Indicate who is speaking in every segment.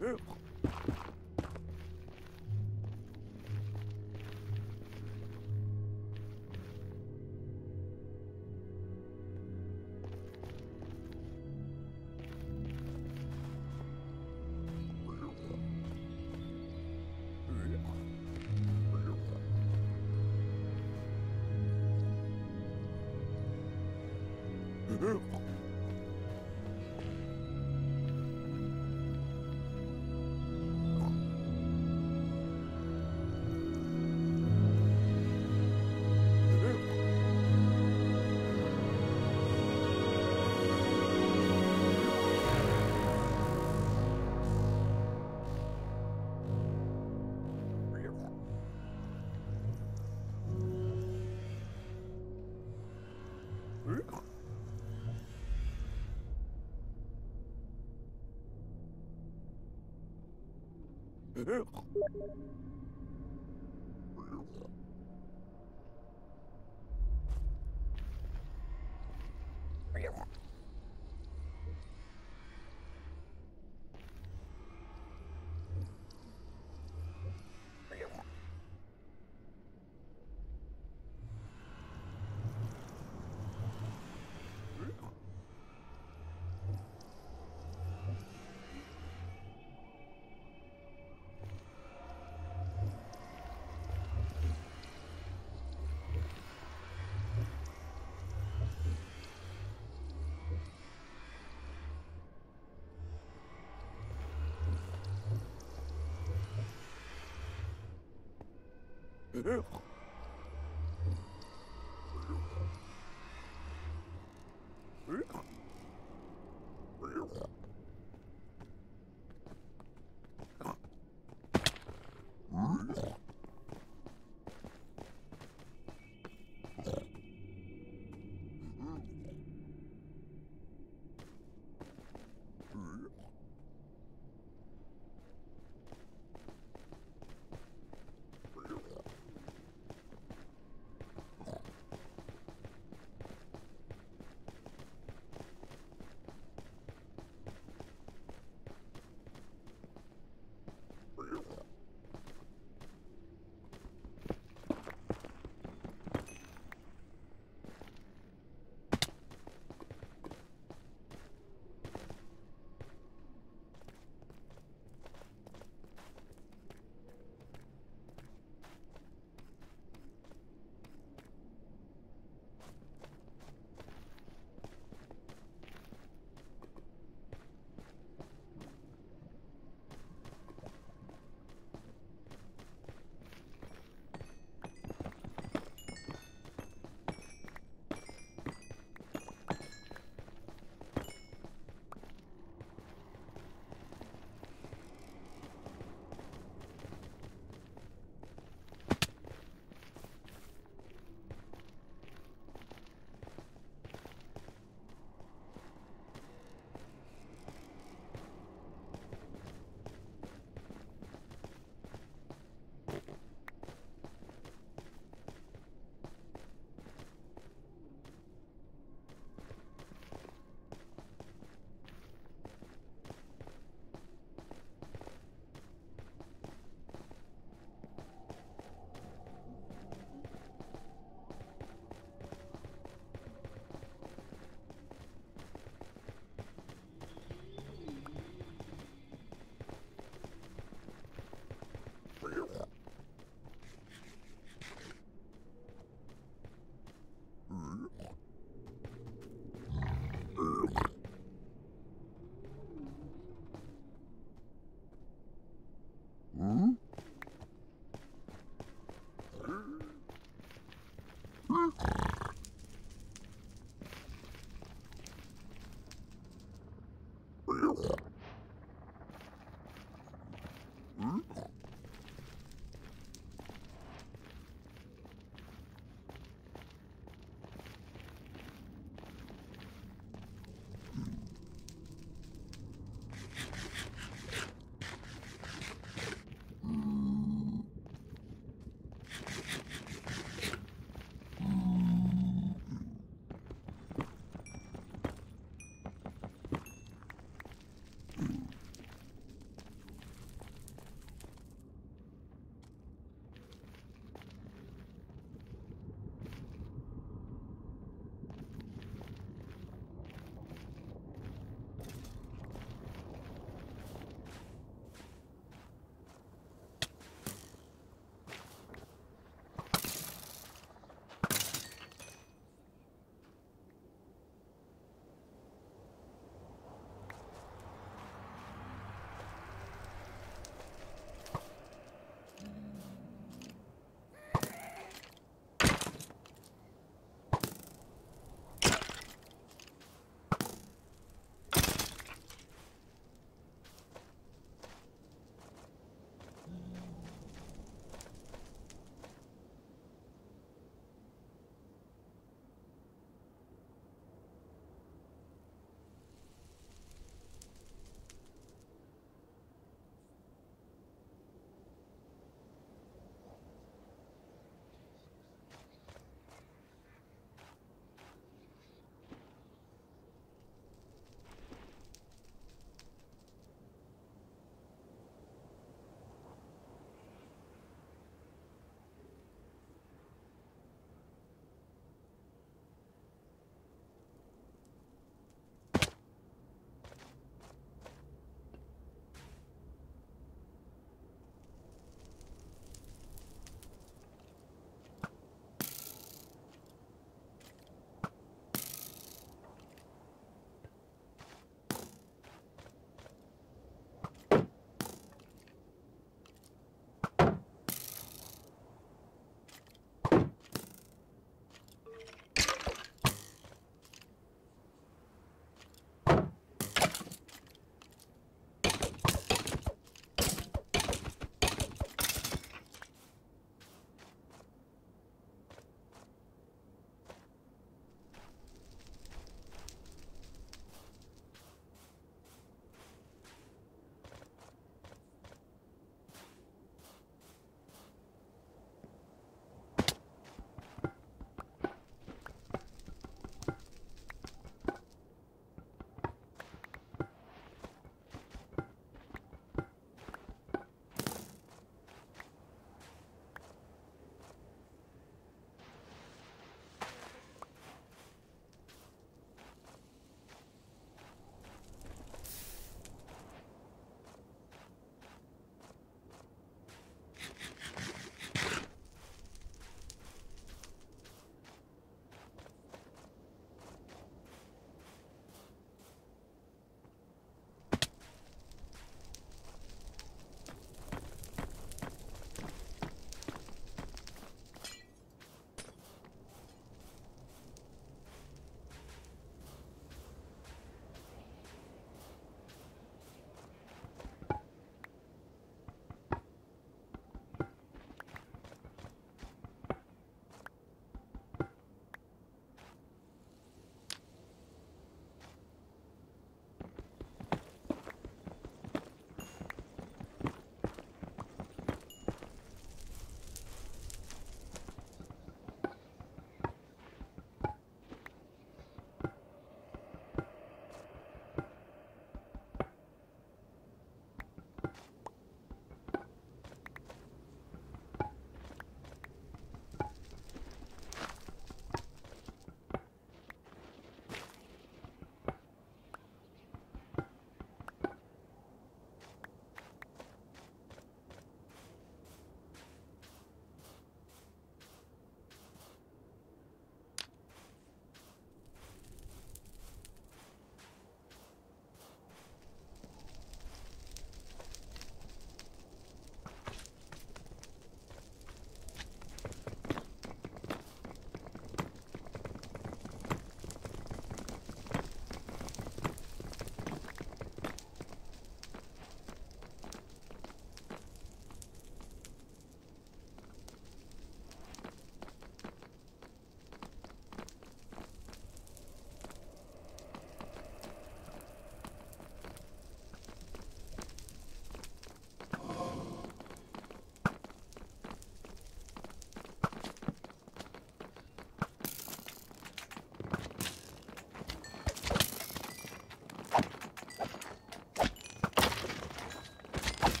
Speaker 1: Ugh. erro. 嗯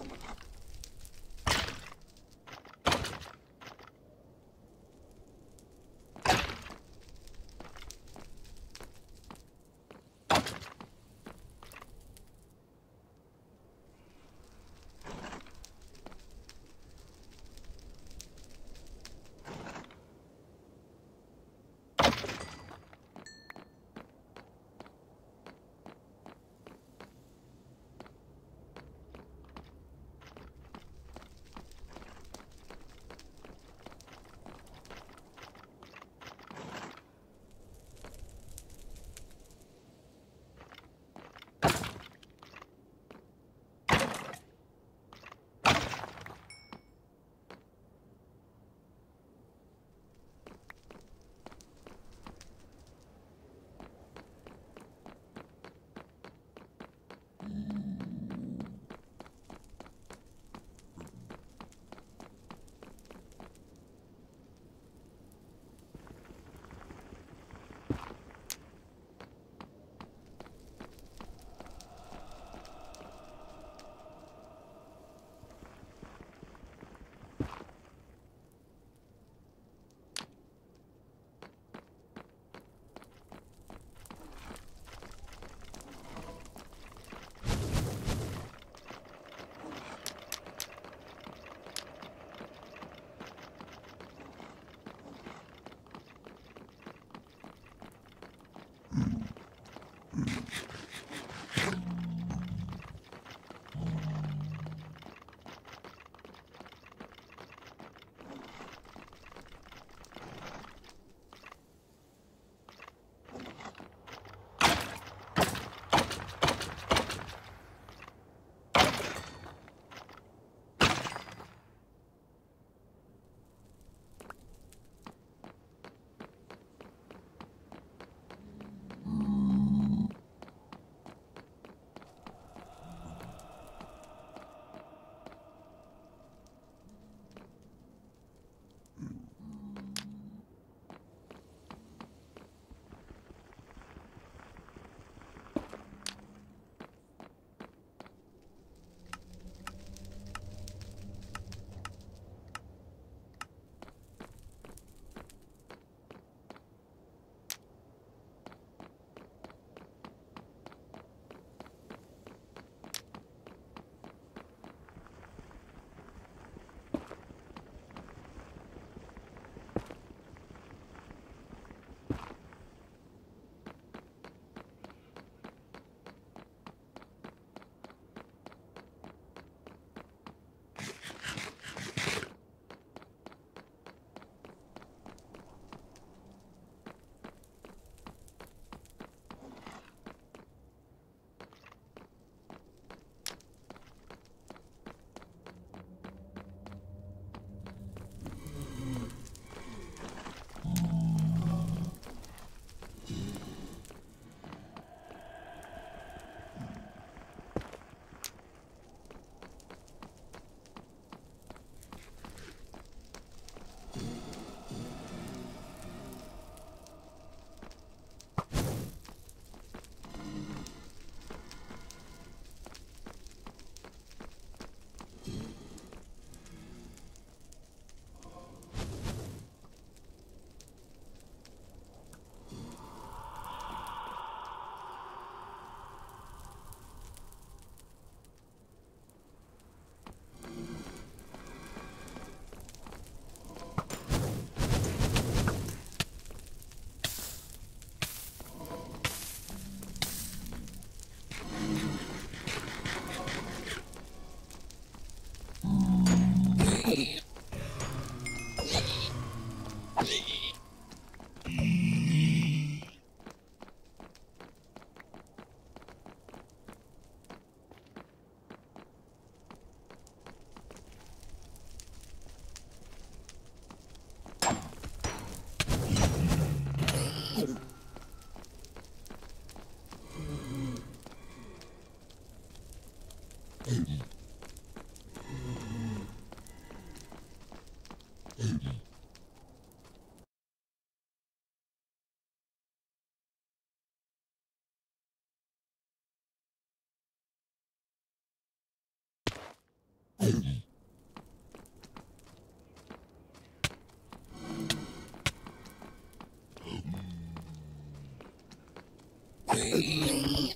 Speaker 1: Thank you. me.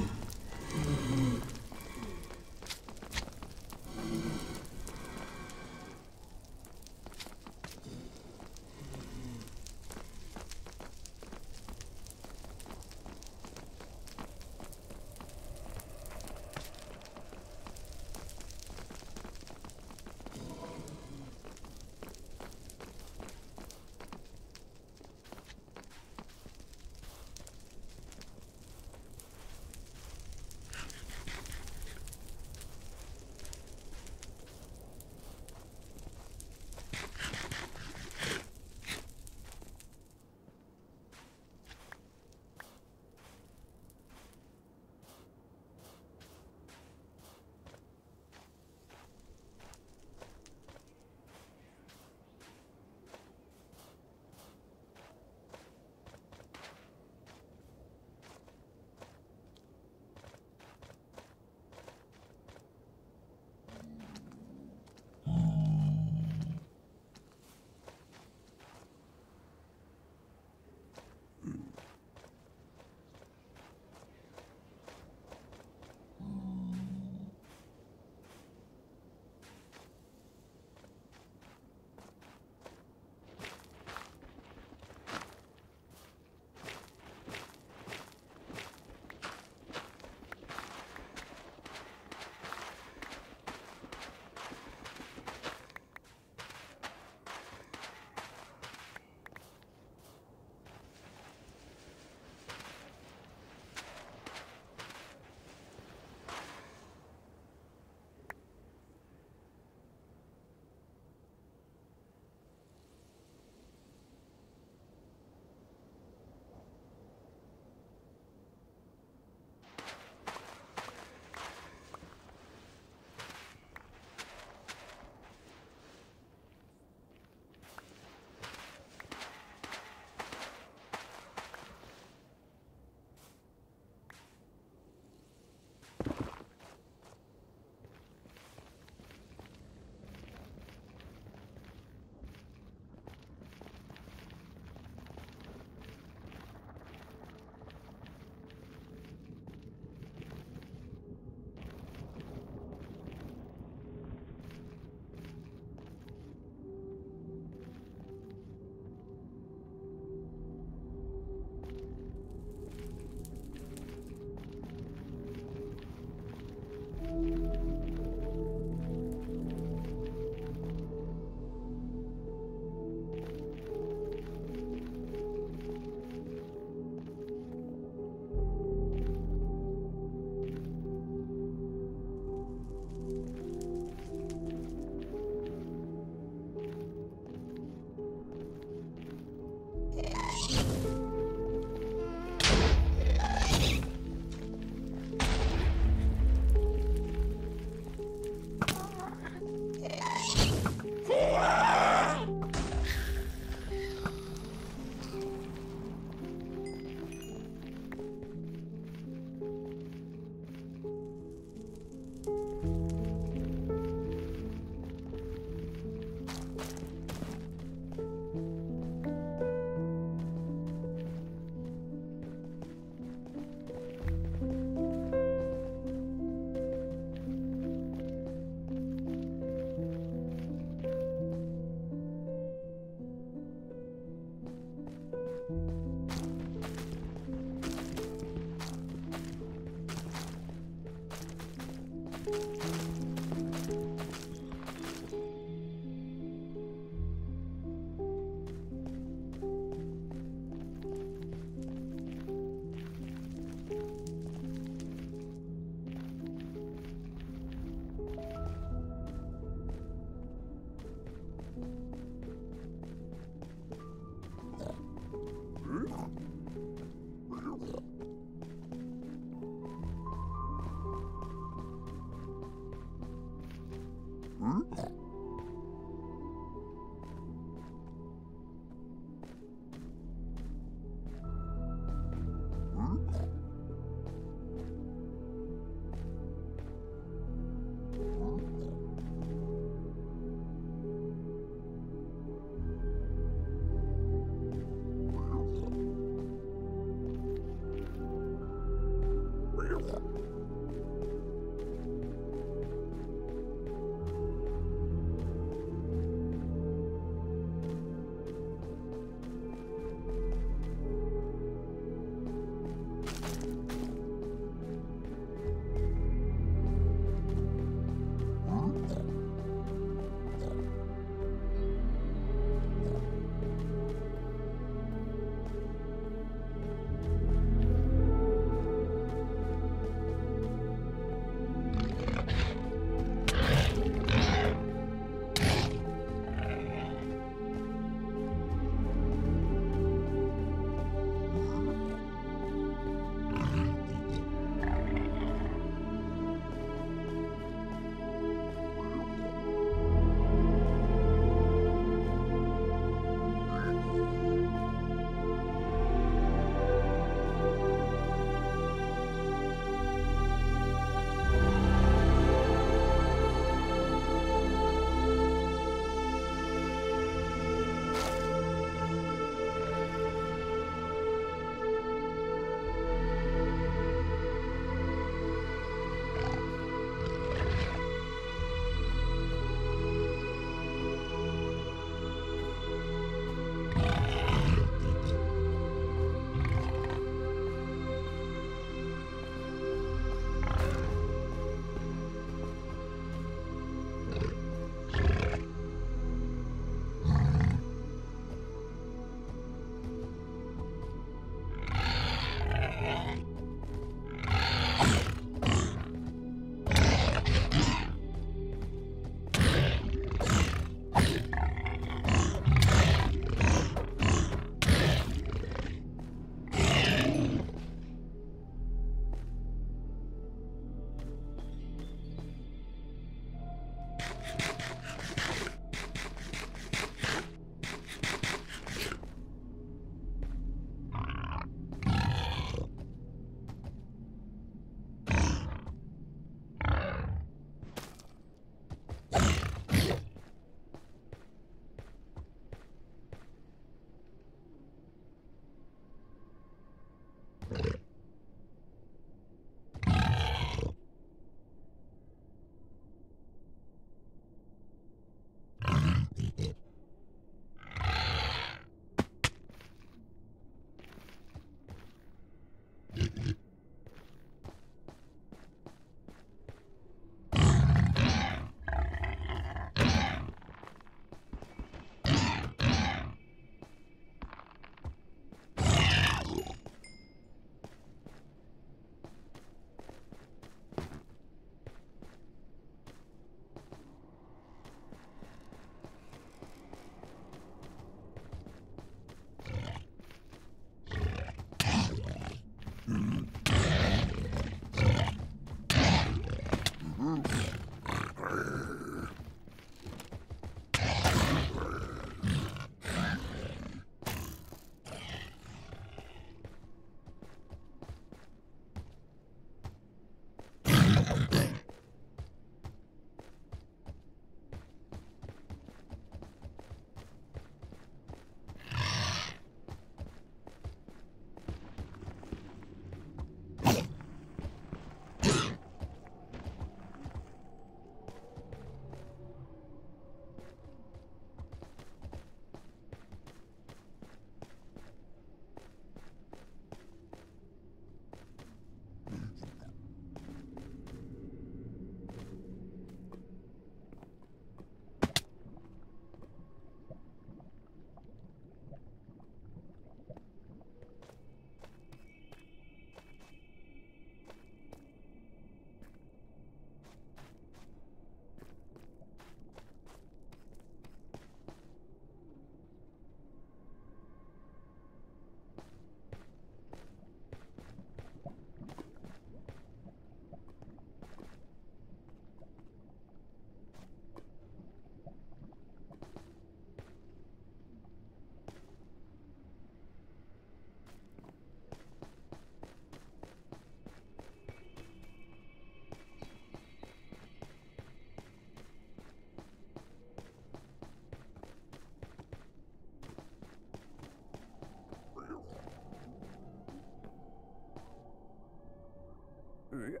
Speaker 1: Ugh.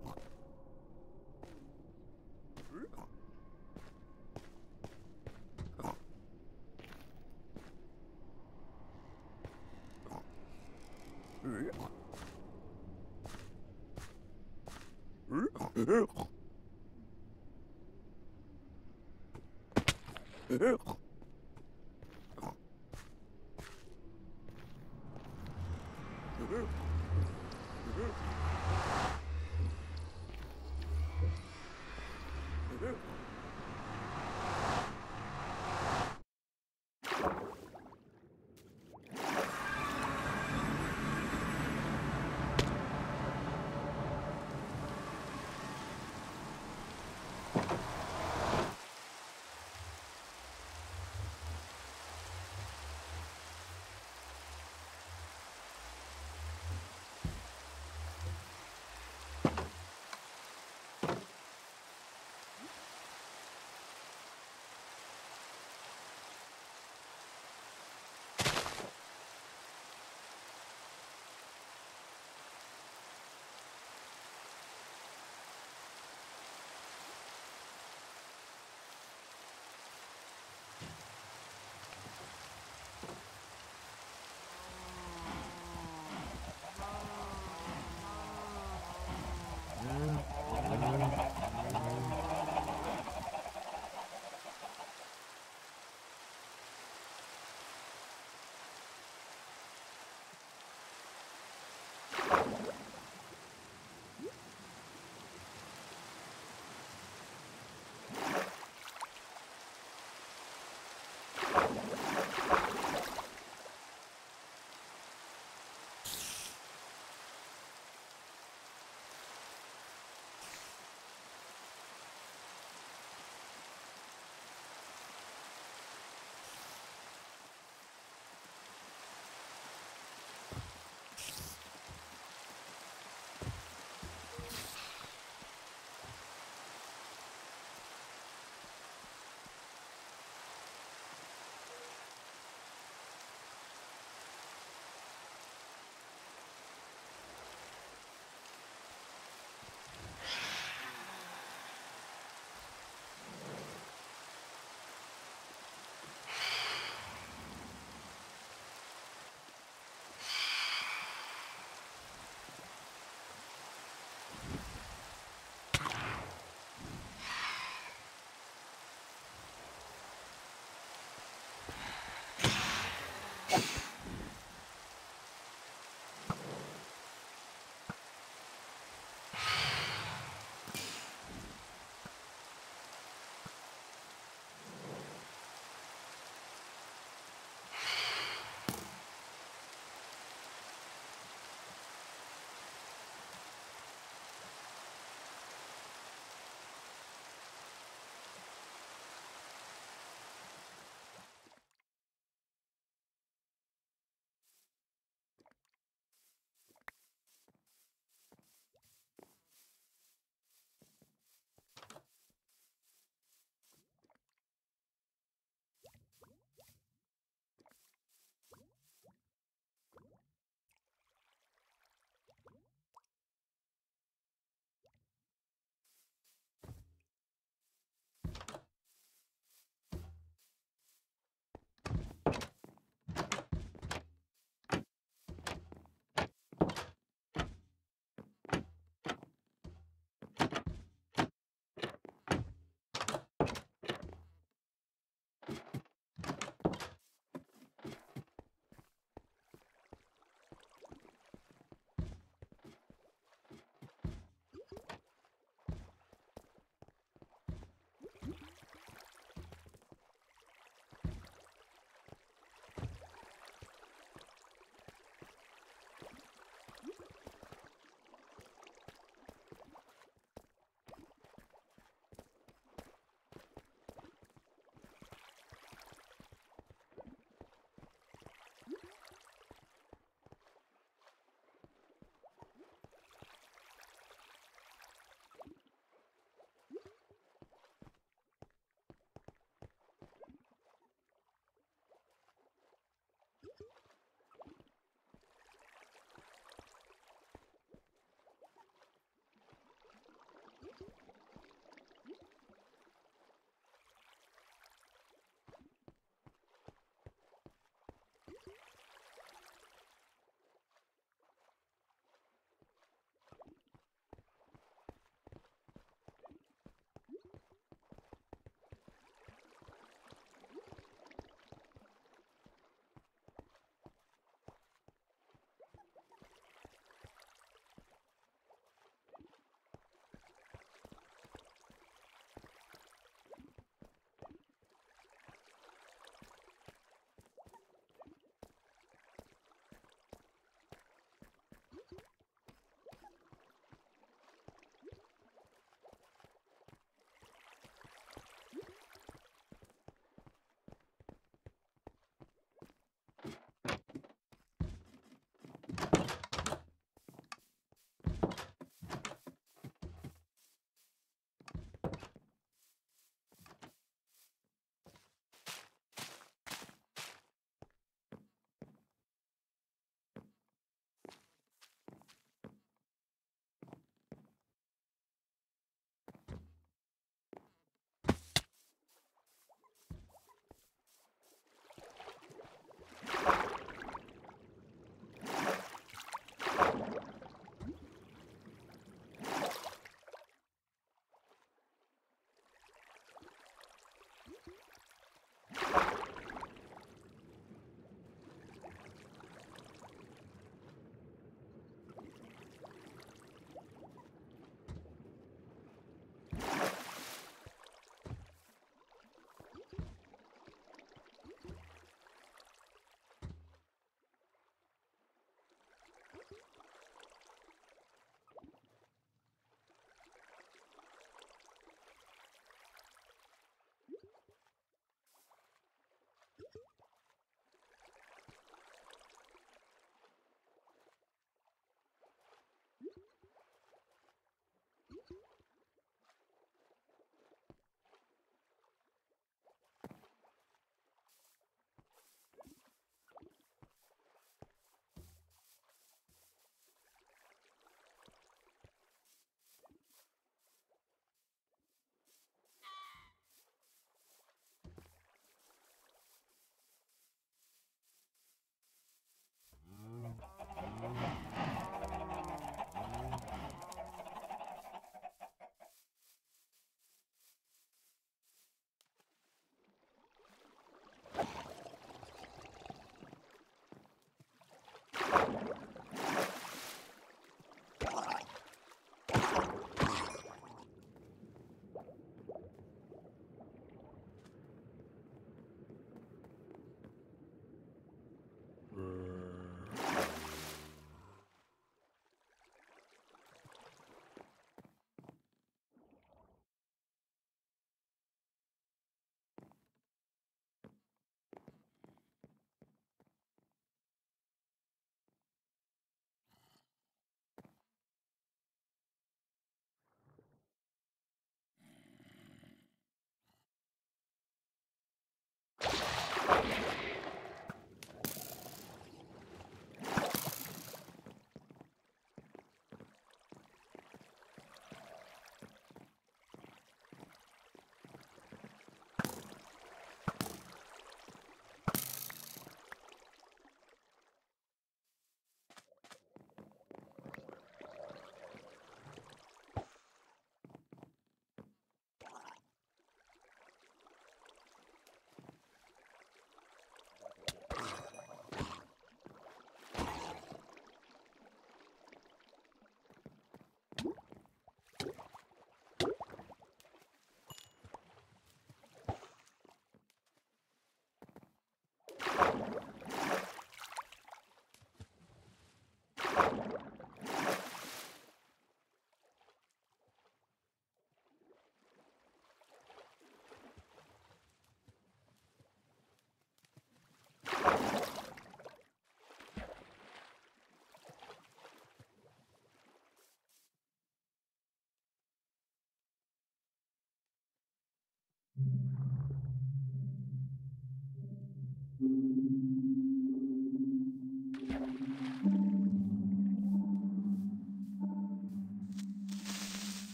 Speaker 1: Thank you.